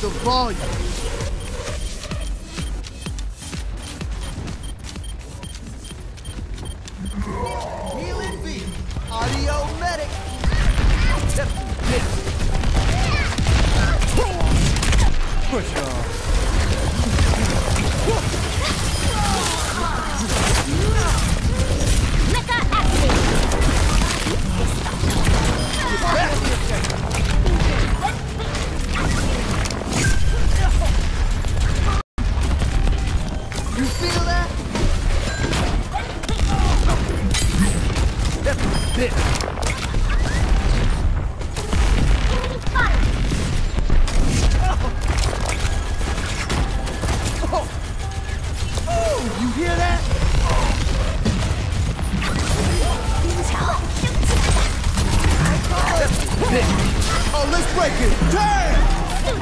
the volume. Audio medic! Tip, tip. You feel that? That's a bit. Oh. You hear that? That's. Oh, let's break it. Damn!